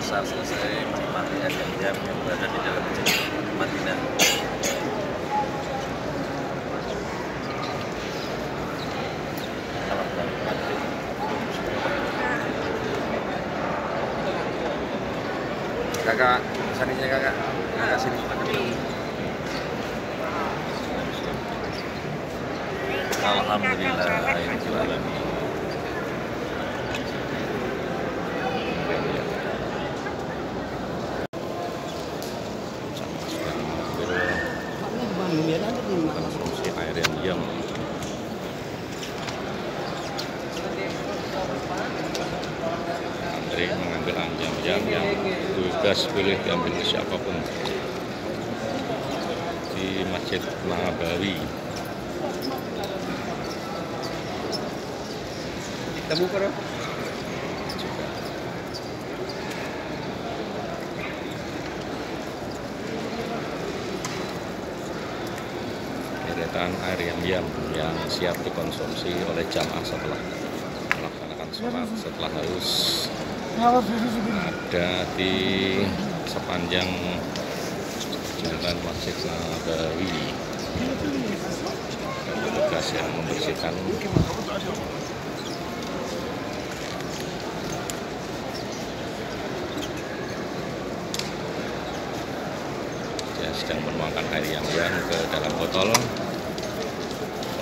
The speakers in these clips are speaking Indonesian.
masa selesai menikmati FMDM yang berada di dalam masjid Madinah. Kakak, saninya kakak, kakak sini. Alhamdulillah, itu alami. Alamin. konsumsi air yang diam. Antri mengambil anjang-anjang yang bebas boleh diambil siapa pun. Di Masjid Nabawi. Kita buka dong juga deretan air yang diam yang siap dikonsumsi oleh jamaah setelah melaksanakan sholat setelah harus ada di sepanjang jalan Masjid Nabawi. Petugas yang membersihkan. Sedang menuangkan air yang diam ke dalam botol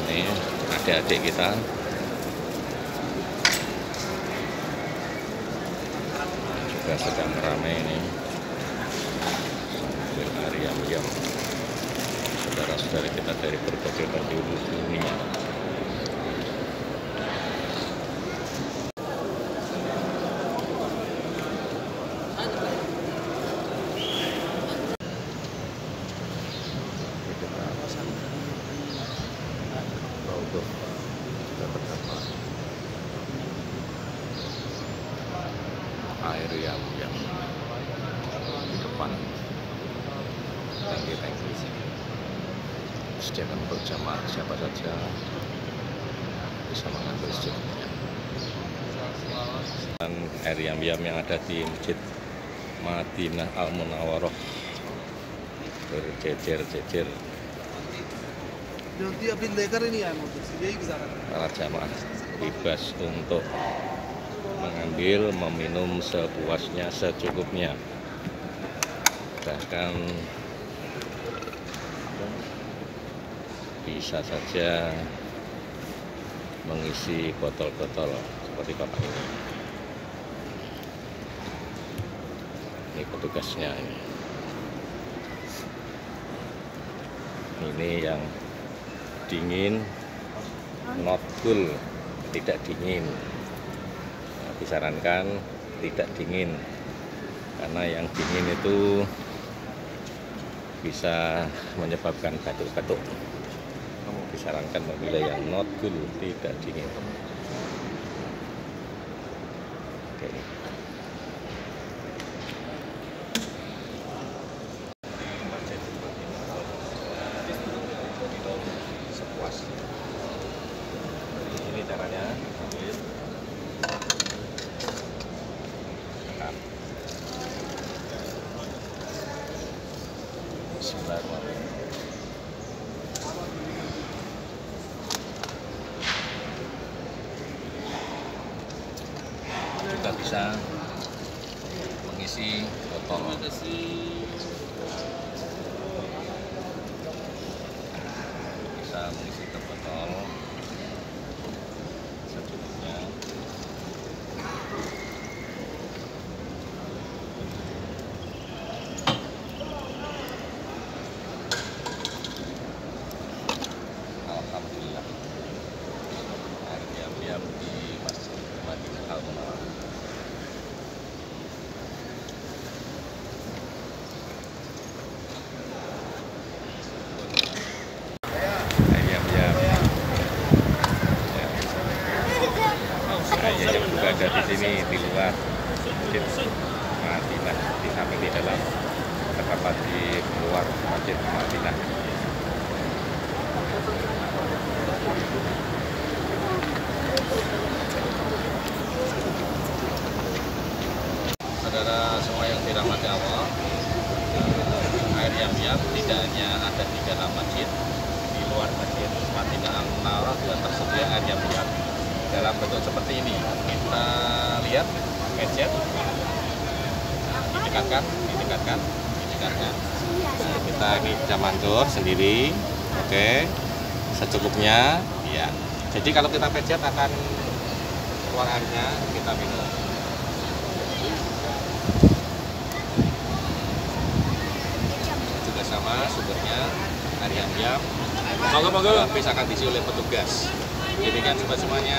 ini adik-adik kita. Juga sedang ramai ini. Sambil diam saudara-saudara kita dari berbagai penjuru dunia Raudhah dapat apa? Air yang yang di depan. Tangki-tangki sini sediakan untuk jamaah siapa saja bisa mengambil secukupnya dan air yam-yam yang ada di masjid Madinah Al Munawwaroh berjejer-jejer जो अभी लेकर ही नहीं आया मोटर से यही गुजारा था para jamaah bebas untuk mengambil, meminum sepuasnya, secukupnya. Bahkan bisa saja mengisi botol-botol seperti bapak ini. Ini petugasnya ini. Ini yang dingin not cool tidak dingin. Nah, disarankan tidak dingin karena yang dingin itu bisa menyebabkan batuk-batuk. Disarankan memilih yang not cool tidak dingin. Oke. Kita bisa mengisi botol. Bisa mengisi ke botol secukupnya Alhamdulillah air diam-diam di Masjid Madinah Al Munawwarah ayam-ayam ya. ayam juga ada di luar masjid Madinah di samping di dalam terdapat di luar masjid Madinah. Saudara semua yang dirahmati Allah air yam-yam tidak hanya ada di dalam masjid di luar masjid Madinah Al Munawwarah juga tersedia air yam-yam dalam bentuk seperti ini. Kita lihat gadget didekatkan ini ditingkatkan ditingkatkan. Nah, kita ini bisa mandur sendiri oke secukupnya ya jadi kalau kita pijat akan keluar airnya kita minum. Juga sama sumbernya air yam yam monggo monggo. Habis akan diisi oleh petugas jadi kan semua semuanya